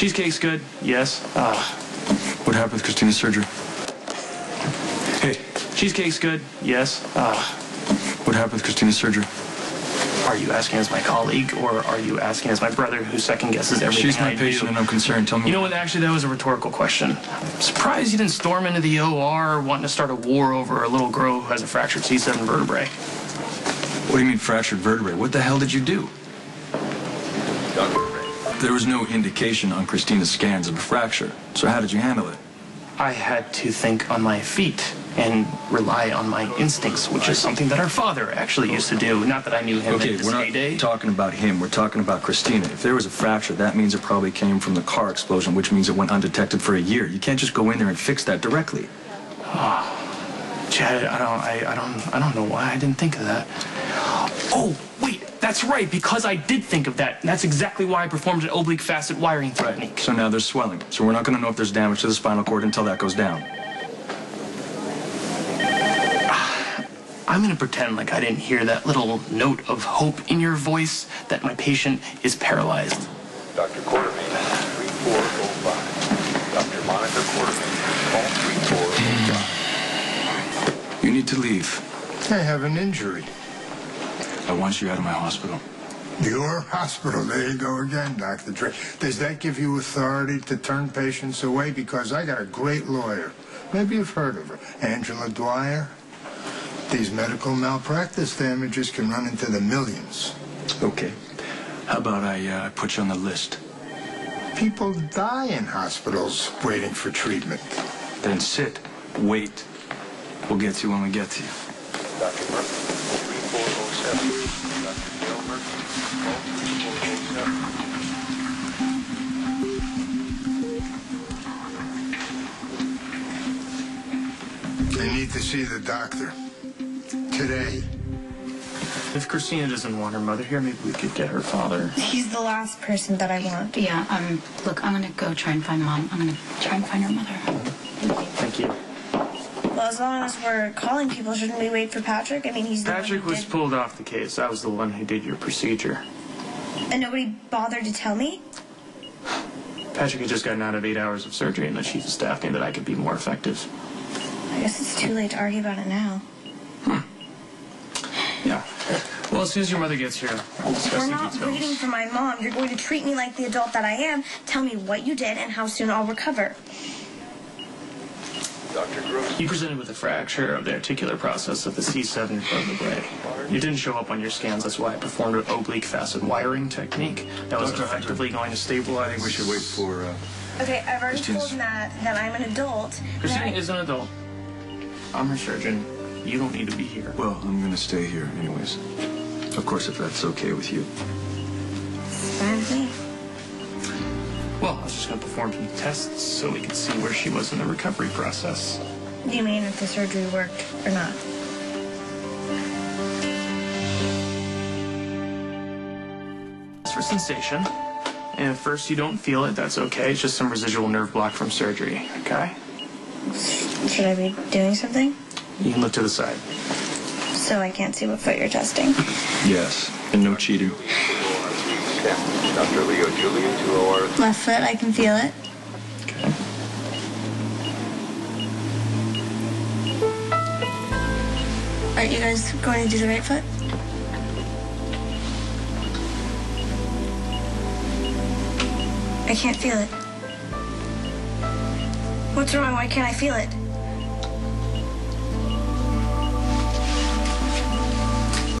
Cheesecake's good. Yes. Uh, What happened with Kristina's surgery? Hey, cheesecake's good. Yes. Uh, what happened with Kristina's surgery? are you asking as my colleague or are you asking as my brother who second guesses everything She's my I patient do? and I'm concerned. Tell me. You know what? Actually, that was a rhetorical question. I'm surprised you didn't storm into the OR wanting to start a war over a little girl who has a fractured C7 vertebrae. What do you mean fractured vertebrae? What the hell did you do? There was no indication on Kristina's scans of a fracture. So how did you handle it? I had to think on my feet and rely on my instincts, which is something that our father actually used to do. Not that I knew him Okay, in his we're not heyday. talking about him. We're talking about Kristina. If there was a fracture, that means it probably came from the car explosion, which means it went undetected for a year. You can't just go in there and fix that directly. Oh, Chad, I don't, I, I don't, I don't know why I didn't think of that. Oh, wait, that's right, because I did think of that. And that's exactly why I performed an oblique facet wiring technique. So now there's swelling. So we're not going to know if there's damage to the spinal cord until that goes down. I'm gonna pretend like I didn't hear that little note of hope in your voice that my patient is paralyzed. Dr. Quartermaine, 3405. Dr. Monica Quartermaine, call 3405. You need to leave. I have an injury. I want you out of my hospital. Your hospital. There you go again, Dr. Dre. Does that give you authority to turn patients away? Because I got a great lawyer. Maybe you've heard of her. Angela Dwyer. These medical malpractice damages can run into the millions. Okay. How about I uh, put you on the list? People die in hospitals waiting for treatment. Then sit. Wait. We'll get to you when we get to you. Dr. Murphy, I need to see the doctor. Today. If Kristina doesn't want her mother here, maybe we could get her father. He's the last person that I want. Yeah, um, look, I'm gonna go try and find mom. I'm gonna try and find her mother. Thank you. Well, as long as we're calling people, shouldn't we wait for Patrick? I mean, he's the Patrick was did- pulled off the case. I was the one who did your procedure. And nobody bothered to tell me? Patrick had just gotten out of eight hours of surgery, and the chief of staff knew that I could be more effective. I guess it's too late to argue about it now. Hmm. Yeah. Well, as soon as your mother gets here, we'll discuss We're not details. waiting for my mom. You're going to treat me like the adult that I am. Tell me what you did and how soon I'll recover. Dr. Gross, You presented with a fracture of the articular process of the C7 vertebrae. You didn't show up on your scans, that's why I performed an oblique facet wiring technique. That was Dr. effectively going to stabilize. I think we should wait for. Uh... Okay, I've already Kristina's- told him that, that I'm an adult. Kristina that I- is an adult. I'm her surgeon. You don't need to be here. Well, I'm going to stay here, anyways. Of course, if that's okay with you. Fine with me. Well, I was just going to perform some tests so we could see where she was in the recovery process. Do you mean if the surgery worked or not? As for sensation, and at first you don't feel it, that's okay. It's just some residual nerve block from surgery, okay? Should I be doing something? You can look to the side. So I can't see what foot you're testing. Yes, and no cheating. 2OR310. Dr. Leo Julian, 2OR Left foot, I can feel it. Okay. Aren't you guys going to do the right foot? I can't feel it. What's wrong? Why can't I feel it?